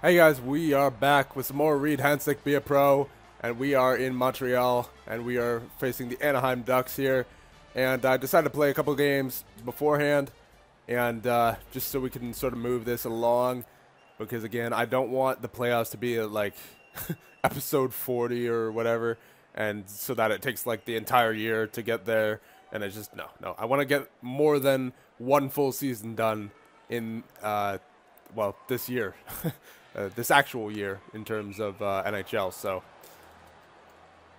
Hey guys, we are back with some more Reid Hensick Be a Pro, and we are in Montreal, and we are facing the Anaheim Ducks here. And I decided to play a couple games beforehand, and uh, just so we can sort of move this along, because again, I don't want the playoffs to be at like episode 40 or whatever, and so that it takes like the entire year to get there, and it's just no, no. I want to get more than one full season done in uh, well this year. uh, this actual year in terms of uh, NHL. So,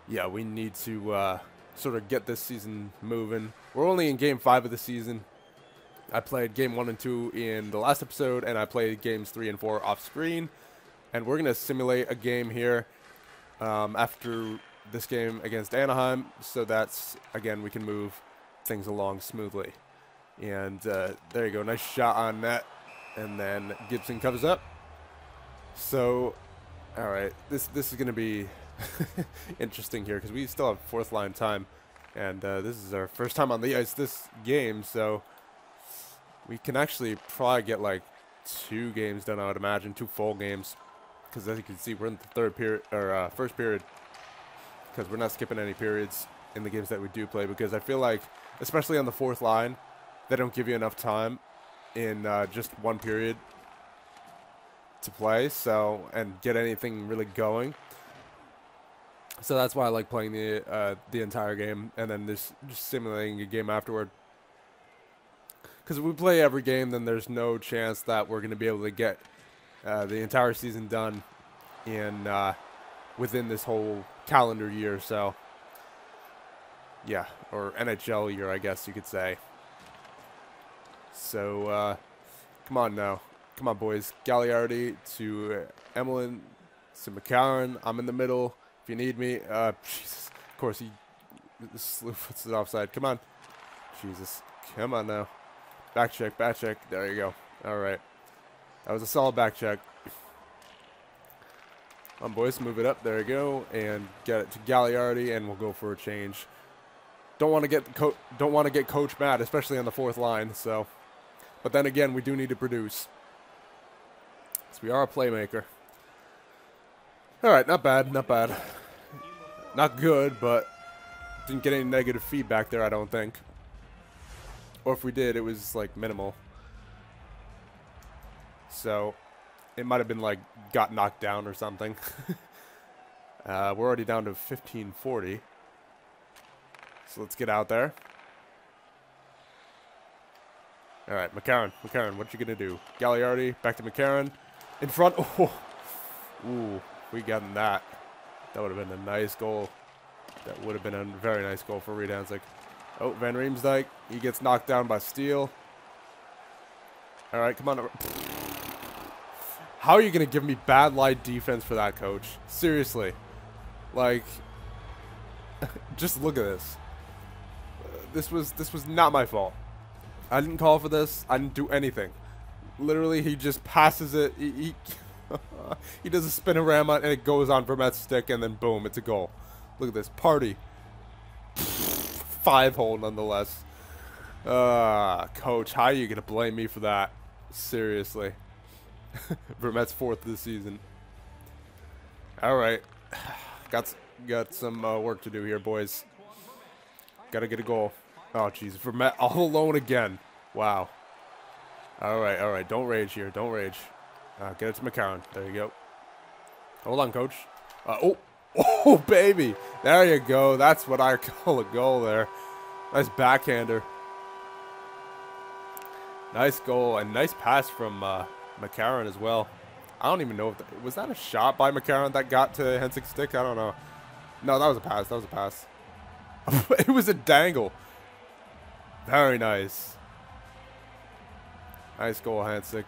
yeah, we need to uh, sort of get this season moving. We're only in game five of the season. I played game one and two in the last episode, and I played games three and four off screen. And we're going to simulate a game here um, after this game against Anaheim, so that's, again, we can move things along smoothly. And uh, there you go, nice shot on net. And then Gibson comes up, so, all right, this this is going to be interesting here because we still have fourth line time, and uh, this is our first time on the ice this game, so we can actually probably get like two games done. I would imagine two full games, because as you can see, we're in the third period or uh, first period, because we're not skipping any periods in the games that we do play. Because I feel like, especially on the fourth line, they don't give you enough time in uh, just one period to play, so and get anything really going. So that's why I like playing the uh, the entire game and then this just simulating a game afterward. Because if we play every game, then there's no chance that we're going to be able to get uh, the entire season done in uh, within this whole calendar year. So yeah, or NHL year, I guess you could say. So uh, come on now. Come on, boys. Gagliardi to uh, Emelin to McCarron. I'm in the middle. If you need me. Uh, Jesus. Of course, he puts it offside. Come on. Jesus. Come on now. Back check, back check. There you go. All right. That was a solid back check. Come on, boys. Move it up. There you go. And get it to Gagliardi, and we'll go for a change. Don't want to get don't want to get coach mad, especially on the fourth line. So, but then again, we do need to produce. So we are a playmaker. All right, not bad, not bad. Not good, but didn't get any negative feedback there, I don't think. Or if we did, it was like minimal. So it might have been like got knocked down or something. uh, we're already down to 1540. So let's get out there. All right, McCarron, McCarron, what you gonna do? Gagliardi, back to McCarron. In front. Oh. Ooh, we got that. That would have been a nice goal. That would have been a very nice goal for Reid. Oh, Van Riemsdyk. He gets knocked down by Steele. All right, come on. How are you going to give me bad light defense for that, coach? Seriously. Like, just look at this. Uh, this was this was not my fault. I didn't call for this. I didn't do anything. Literally, he just passes it. He, he, he does a spinorama, and it goes on Vermette's stick, and then boom, it's a goal. Look at this. Party. Five hole, nonetheless. Uh, coach, how are you to blame me for that? Seriously. Vermette's fourth this season. All right. Got, got some uh, work to do here, boys. Got to get a goal. Oh, jeez. Vermette all alone again. Wow. All right, all right. Don't rage here. Don't rage. Uh, get it to McCarron. There you go. Hold on, coach. Uh, oh, oh, baby. There you go. That's what I call a goal there. Nice backhander. Nice goal and nice pass from uh, McCarron as well. I don't even know if that, was that a shot by McCarron that got to Hensick's stick. I don't know. No, that was a pass. That was a pass. it was a dangle. Very nice. Nice goal, Hensick.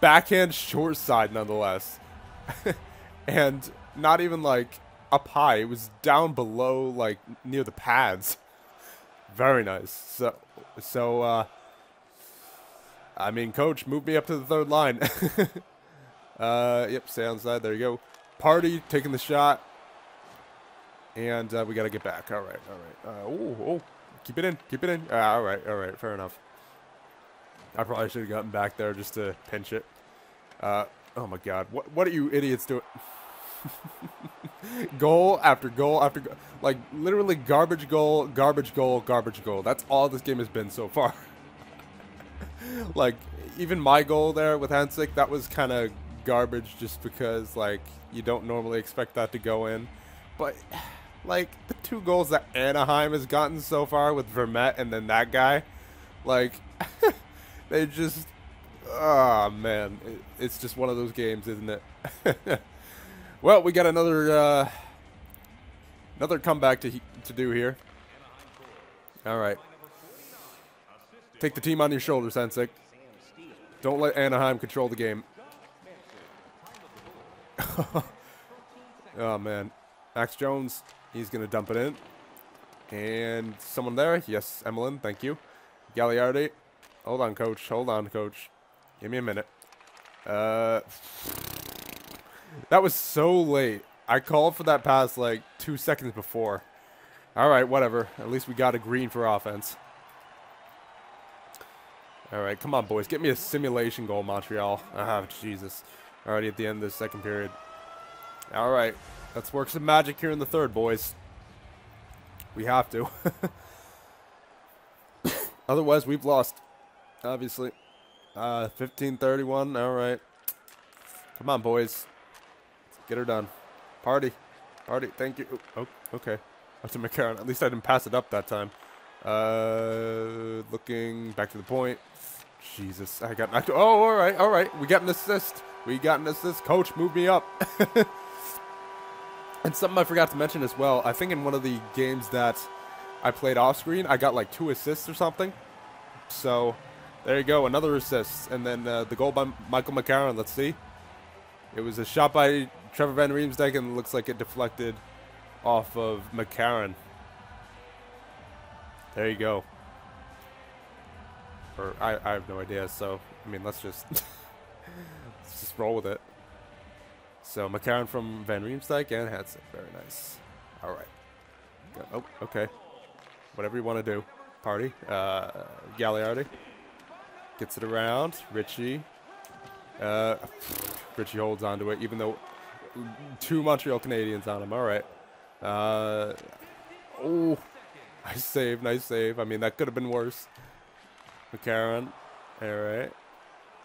Backhand short side, nonetheless. and not even like up high. It was down below, like near the pads. Very nice. So, so, uh, I mean, coach, move me up to the third line. uh, yep, stay on side. There you go. Party taking the shot. And uh, we got to get back. All right, all right. Uh, oh, oh, keep it in, keep it in. Uh, all right, all right, fair enough. I probably should have gotten back there just to pinch it. Uh, Oh my god. What what are you idiots doing? goal after goal after like literally garbage goal, garbage goal, garbage goal. That's all this game has been so far. like even my goal there with Hensick, that was kind of garbage just because like you don't normally expect that to go in. But like the two goals that Anaheim has gotten so far with Vermette and then that guy, like they just oh man, it, it's just one of those games, isn't it? well, we got another uh, another comeback to to do here. All right. Take the team on your shoulders, Hensick. Don't let Anaheim control the game. oh, man. Max Jones, he's to dump it in. And someone there. Yes, Emelin, thank you. Gagliardi. Hold on, coach. Hold on, coach. Give me a minute. Uh, that was so late. I called for that pass like two seconds before. All right, whatever. At least we got a green for offense. All right, come on, boys. Get me a simulation goal, Montreal. Ah, Jesus. Already at the end of the second period. All right, let's work some magic here in the third, boys. We have to. Otherwise, we've lost, obviously. Uh, 15-31, all right. Come on, boys. Let's get her done. Party. Party, thank you. Oh, okay. That's a McCarron. At least I didn't pass it up that time. Uh, looking back to the point. Jesus, I got knocked. Oh, all right, all right. We got an assist. We got an assist. Coach, move me up. and something I forgot to mention as well. I think in one of the games that I played off screen, I got like two assists or something. So there you go, another assist. And then uh, the goal by Michael McCarron. Let's see. It was a shot by Trevor Van Riemsdyk, and looks like it deflected off of McCarron. There you go. Or I, I have no idea. So I mean, let's just let's just roll with it. So McCarron from Van Riemsdyk and Hensick. Very nice. All right. Oh, okay. Whatever you want to do. Party. Uh, Gagliardi. Gets it around. Ritchie. Uh, Ritchie holds onto it, even though two Montreal Canadiens on him. All right. Uh, oh, Nice save, nice save. I mean, that could have been worse. McCarron. All right.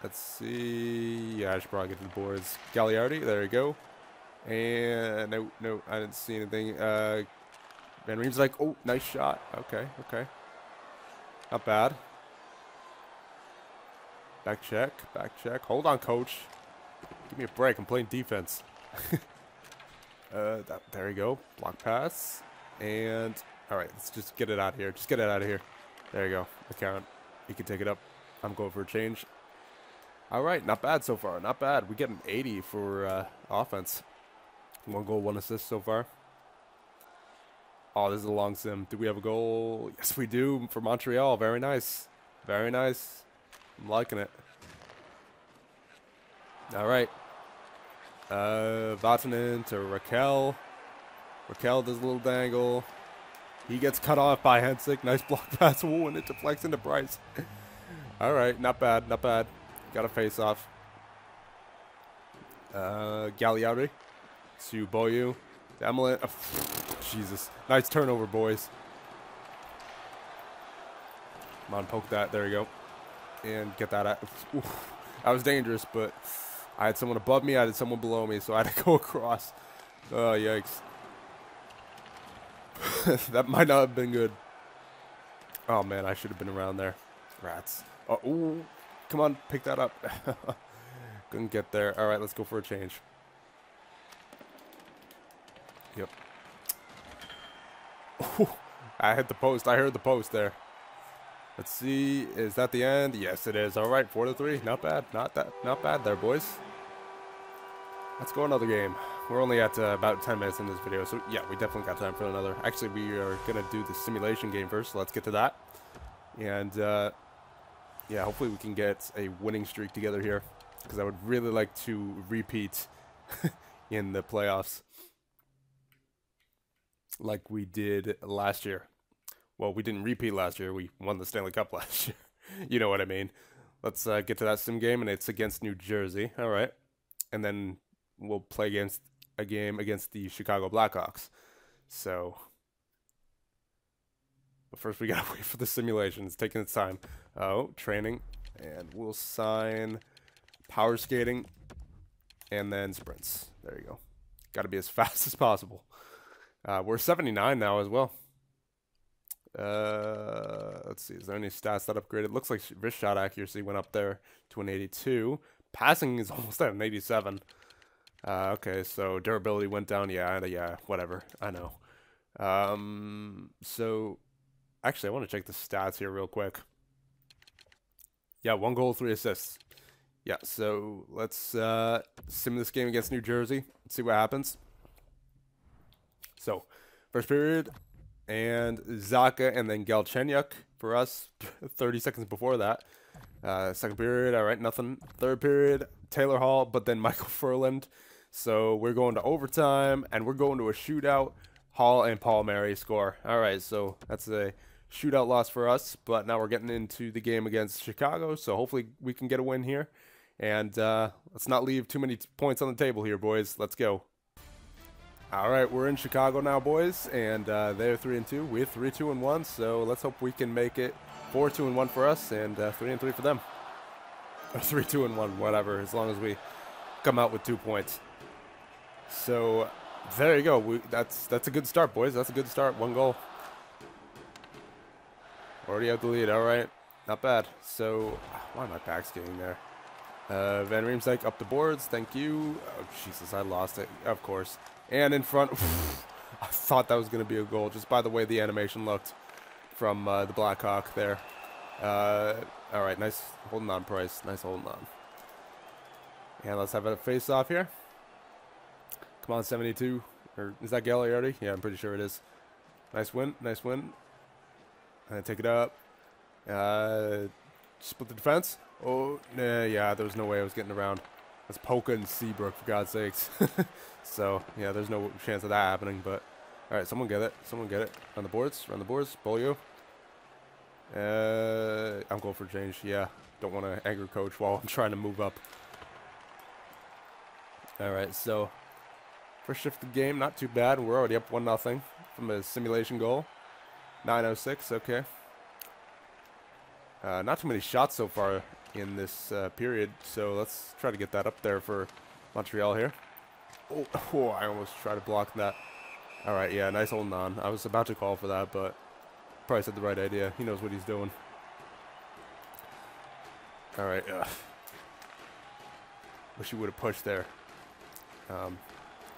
Let's see. Yeah, I should probably get to the boards. Gagliardi, there you go. And no, no, I didn't see anything. Uh, Van Riemsdyk, oh, nice shot. Okay, okay. Not bad. Back check, back check. Hold on, coach. Give me a break. I'm playing defense. uh, that, there you go. Block pass. And all right, let's just get it out of here. Just get it out of here. There you go. McCarron. He can take it up. I'm going for a change. All right, not bad so far. Not bad. We get an 80 for uh, offense. One goal, one assist so far. Oh, this is a long sim. Do we have a goal? Yes, we do for Montreal. Very nice. Very nice. I'm liking it. All right. Uh, Vatanen to Rakell. Rakell does a little dangle. He gets cut off by Hensick. Nice block pass. Ooh, and it deflects into Price. All right, not bad, not bad. Got a face off. Uh, Gagliardi to Beaulieu. Demelin. Oh, Jesus. Nice turnover, boys. Come on, poke that. There you go. And get that out. Oof. That was dangerous, but I had someone above me. I had someone below me, so I had to go across. Oh, yikes. that might not have been good. Oh man, I should have been around there. Rats. Oh, ooh. come on, pick that up. Couldn't get there. All right, let's go for a change. Yep. Ooh, I hit the post. I heard the post there. Let's see. Is that the end? Yes, it is. All right, four to three. Not bad. Not that. Not bad there, boys. Let's go another game. We're only at uh, about 10 minutes in this video, so yeah, we definitely got time for another. Actually, we are going to do the simulation game first, so let's get to that. And, uh, yeah, hopefully we can get a winning streak together here, because I would really like to repeat in the playoffs like we did last year. Well, we didn't repeat last year. We won the Stanley Cup last year. you know what I mean. Let's uh, get to that sim game, and it's against New Jersey. All right. and then we'll play against a game against the Chicago Blackhawks. So, but first we gotta wait for the simulation. It's taking its time. Oh, training, and we'll sign power skating, and then sprints. There you go. Got to be as fast as possible. Uh, we're 79 now as well. Uh, let's see. Is there any stats that upgraded? Looks like wrist shot accuracy went up there to an 82. Passing is almost at an 87. Uh, okay, so durability went down. Yeah, yeah, whatever. I know. Um, so actually, I want to check the stats here real quick. Yeah, one goal, three assists. Yeah, so let's uh, sim this game against New Jersey. Let's see what happens. So, first period, and Zaka and then Galchenyuk for us 30 seconds before that. Uh, second period, all right, nothing. Third period, Taylor Hall, but then Michael Ferland. So we're going to overtime and we're going to a shootout. Hall and Palmieri score. All right, so that's a shootout loss for us, but now we're getting into the game against Chicago, so hopefully we can get a win here. And uh, let's not leave too many points on the table here, boys. Let's go. All right, we're in Chicago now, boys, and uh, they're three and two. We're three, two, and one. So let's hope we can make it four, two, and one for us, and uh, three and three for them. Or three, two, and one, whatever. As long as we come out with two points. So there you go. We, that's that's a good start, boys. That's a good start. One goal. Already have the lead. All right, not bad. So why am I back skating there? Uh, Van Riemsdyk up the boards. Thank you. Oh Jesus, I lost it. Of course. And in front. I thought that was going to be a goal just by the way the animation looked from uh, the Blackhawk there. Uh, all right, nice holding on, Price. Nice holding on. And let's have a face-off here. Come on, 72. Or is that Gagliardi? Yeah, I'm pretty sure it is. Nice win. Nice win. And take it up. Uh, split the defense. Oh, nah, yeah, there was no way I was getting around. That's Polka and Seabrook, for God's sakes. so, yeah, there's no chance of that happening. But, all right, someone get it. Someone get it. On the boards. On the boards. Beaulieu. Uh, I'm going for change. Yeah, don't want to anger coach while I'm trying to move up. All right, so first shift of the game, not too bad. We're already up one nothing from a simulation goal. 906. Okay. Uh, not too many shots so far in this uh, period, so let's try to get that up there for Montreal here. Oh, oh, I almost tried to block that. All right, yeah, nice holding on. I was about to call for that, but probably said the right idea. He knows what he's doing. All right. Ugh. Wish he would have pushed there. Um,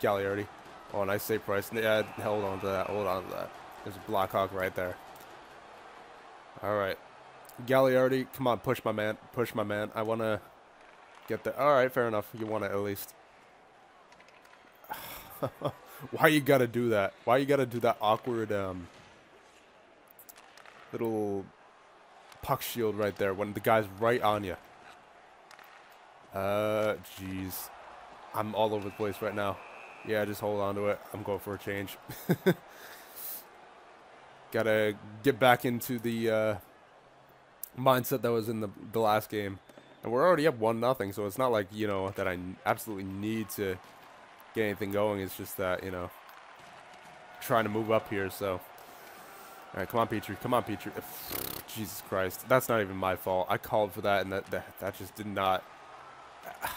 Gagliardi. Oh, nice save price. Yeah, hold on to that. Hold on to that. There's a Blackhawk right there. All right. Gagliardi, come on, push my man. Push my man. I want to get there. All right, fair enough. You want it at least. Why you got to do that? Why you got to do that awkward um, little puck shield right there when the guy's right on you? Uh, jeez. I'm all over the place right now. Yeah, just hold on to it. I'm going for a change. Gotta get back into the uh, mindset that was in the, the last game. And we're already up 1 nothing, so it's not like, you know, that I absolutely need to get anything going. It's just that, you know, trying to move up here, so. All right, come on, Petry. Come on, Petry. Jesus Christ. That's not even my fault. I called for that, and that, that, that just did not.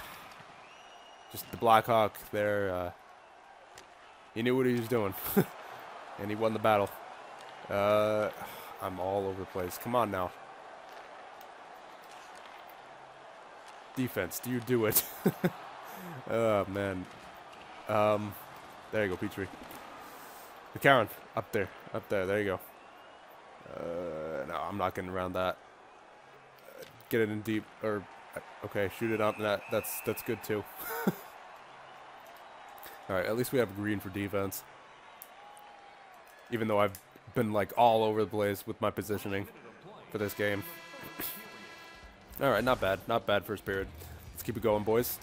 Just the Blackhawk there. Uh, he knew what he was doing. and he won the battle. Uh, I'm all over the place. Come on now. Defense, do you do it? oh, man. Um, there you go, Petry. McCarron, up there. Up there. There you go. Uh, no, I'm not getting around that. Get it in deep. Or, okay, shoot it out that. That's, that's good, too. All right, at least we have green for defense. Even though I've been, like, all over the place with my positioning for this game. All right, not bad. Not bad first period. Let's keep it going, boys.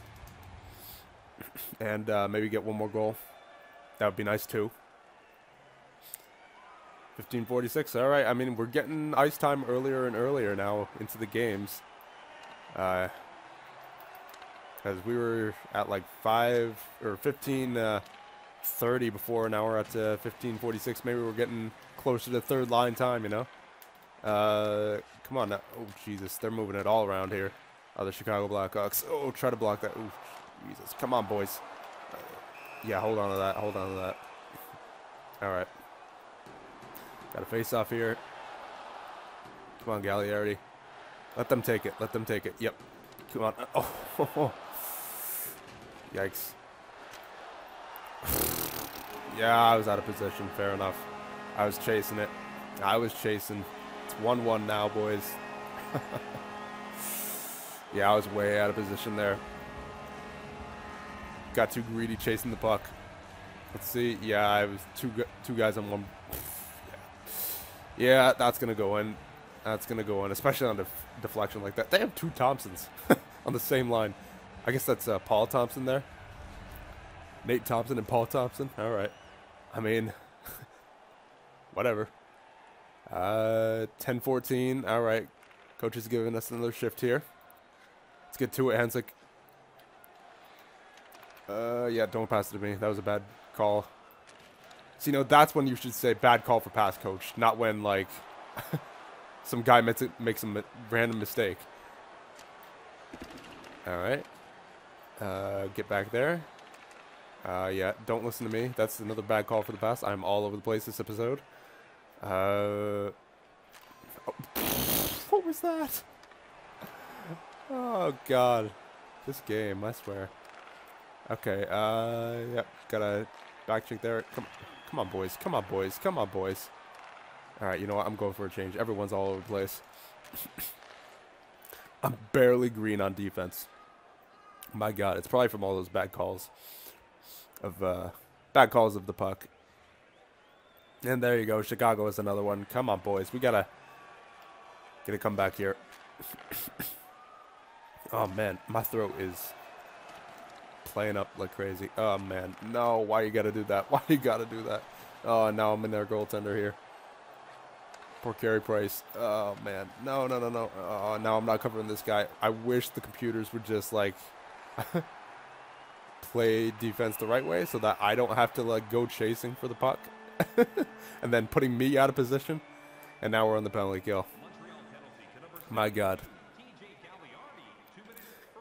and uh, maybe get one more goal. That would be nice, too. 1546. All right. I mean, we're getting ice time earlier and earlier now into the games. Uh, Because we were at like 5 or 15 uh, 30 before, now we're at uh, 1546. Maybe we're getting closer to third line time, you know? Uh, come on now. Oh, Jesus. They're moving it all around here. The Chicago Blackhawks. Oh, try to block that. Oh, Jesus. Come on, boys. Uh, yeah, hold on to that. Hold on to that. All right. Got a face off here. Come on, Gagliardi. Let them take it. Let them take it. Yep. Come on. Oh. Yikes. yeah, I was out of position. Fair enough. I was chasing it. I was chasing. It's 1-1 now, boys. yeah, I was way out of position there. Got too greedy chasing the puck. Let's see. Yeah, I was two two guys on one. Yeah, that's gonna go in. That's gonna go in, especially on a def deflection like that. They have two Thompsons on the same line. I guess that's uh, Paul Thompson there. Nate Thompson and Paul Thompson. All right. I mean, whatever. Uh, 10-14. All right. Coach is giving us another shift here. Let's get to it, Hensick. Uh, yeah, don't pass it to me. That was a bad call. So, you know, that's when you should say bad call for pass, coach, not when, like, some guy makes, it, makes a random mistake. All right. Uh, get back there. Uh, yeah, don't listen to me. That's another bad call for the pass. I'm all over the place this episode. Uh, oh, what was that? Oh, God. This game, I swear. Okay, uh, yep, got a back check there. Come, come on, boys. Come on, boys. Come on, boys. All right, you know what? I'm going for a change. Everyone's all over the place. I'm barely green on defense. My God, it's probably from all those bad calls of uh, bad calls of the puck. And there you go. Chicago is another one. Come on, boys. We gotta get a comeback here. oh man, my throat is playing up like crazy. Oh, man. No, why you got to do that? Why you got to do that? Oh, now I'm in their goaltender here. Poor Carey Price. Oh, man. No, no, no, no. Oh, now I'm not covering this guy. I wish the computers would just, like, play defense the right way so that I don't have to, like, go chasing for the puck. and then putting me out of position. And now we're on the penalty kill. My God.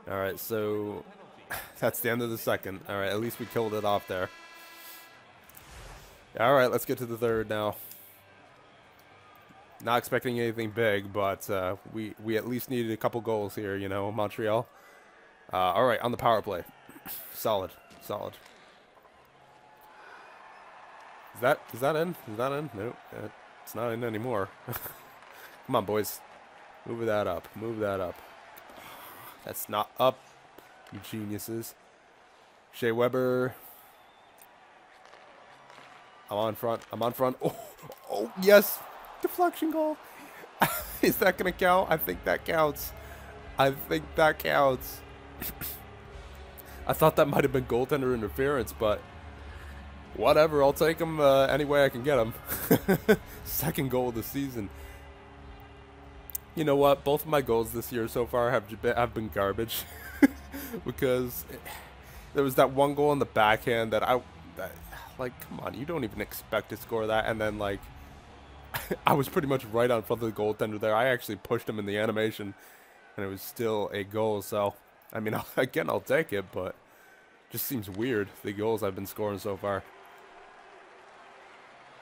All right, so that's the end of the second. All right, at least we killed it off there. All right, let's get to the third now. Not expecting anything big, but uh, we, we at least needed a couple goals here, you know, Montreal. Uh, all right, on the power play. solid, solid. Is that is that in? Is that in? No, it's not in anymore. Come on, boys. Move that up. Move that up. That's not up. You geniuses. Shea Weber. I'm on front. I'm on front. Oh, oh yes. Deflection goal. Is that going to count? I think that counts. I think that counts. I thought that might have been goaltender interference, but whatever. I'll take them uh, any way I can get them. Second goal of the season. You know what? Both of my goals this year so far have been, have been garbage. because there was that one goal in the backhand that I, that, like, come on, you don't even expect to score that, and then like, I was pretty much right on front of the goaltender there. I actually pushed him in the animation, and it was still a goal. So, I mean, again, I'll take it, but just seems weird the goals I've been scoring so far.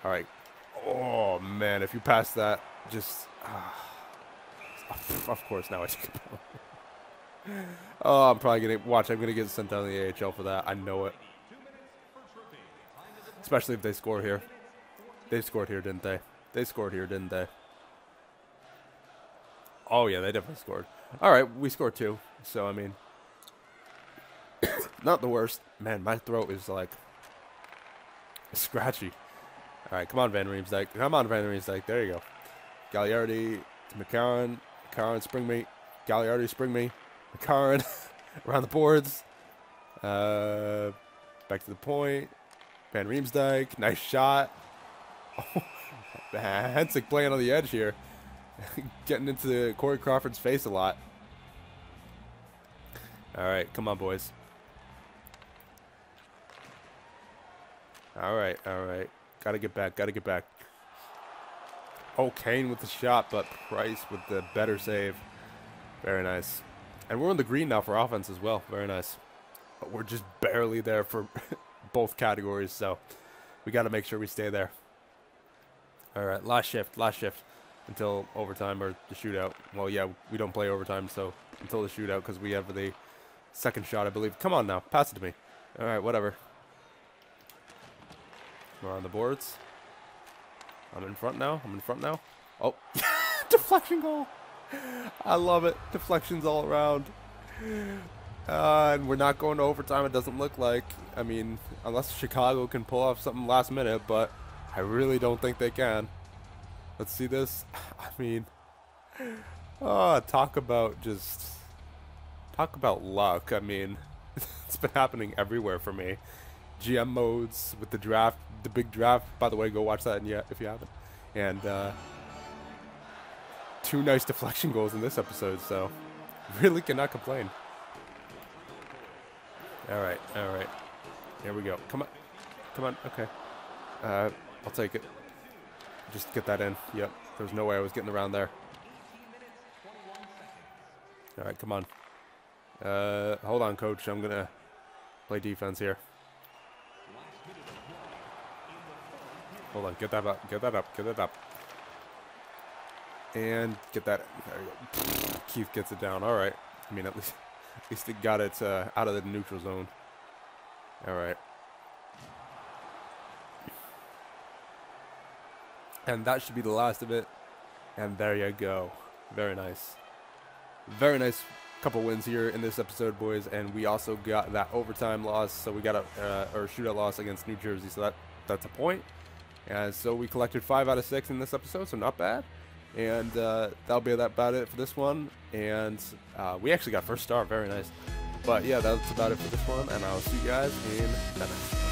All right. Oh man, if you pass that, just. Uh, of course, now I take it oh, I'm probably going to watch. I'm going to get sent down to the AHL for that. I know it. Especially if they score here. They scored here, didn't they? They scored here, didn't they? Oh, yeah, they definitely scored. All right, we scored two. So, I mean, not the worst. Man, my throat is like scratchy. All right, come on, Van Riemsdyk. Come on, Van Riemsdyk. There you go. Gagliardi to McCarron. McCarron, spring me. Gagliardi, spring me. McCarron around the boards. Uh, back to the point. Van Riemsdyk, nice shot. Hensick playing on the edge here. Getting into Corey Crawford's face a lot. All right, come on, boys. All right, all right. Got to get back, got to get back. Oh, Kane with the shot, but Price with the better save. Very nice. And we're on the green now for offense as well. Very nice. But we're just barely there for both categories, so we got to make sure we stay there. All right, last shift, last shift until overtime or the shootout. Well, yeah, we don't play overtime, so until the shootout because we have the second shot, I believe. Come on now, pass it to me. All right, whatever. We're on the boards. I'm in front now. I'm in front now. Oh, deflection goal. I love it. Deflections all around. Uh, and we're not going to overtime, it doesn't look like. I mean, unless Chicago can pull off something last minute, but I really don't think they can. Let's see this. I mean, oh, talk about just, talk about luck. I mean, it's been happening everywhere for me. GM modes with the draft, the big draft. By the way, go watch that if you haven't. And uh, two nice deflection goals in this episode, so really cannot complain. All right, all right. Here we go. Come on. Come on. Okay. Uh, I'll take it. Just get that in. Yep. There's no way I was getting around there. All right, come on. Uh, hold on, coach. I'm going to play defense here. Hold on. Get that up. Get that up. Get that up. And get that. There you go. Keith gets it down. All right. I mean, at least, at least it got it uh, out of the neutral zone. All right. And that should be the last of it. And there you go. Very nice. Very nice couple wins here in this episode, boys. And we also got that overtime loss. So we got a uh, or shootout loss against New Jersey. So that that's a point. And so we collected five out of six in this episode. So not bad. And uh, that'll be about it for this one. And uh, we actually got first star. Very nice. But yeah, that's about it for this one. And I'll see you guys in the next.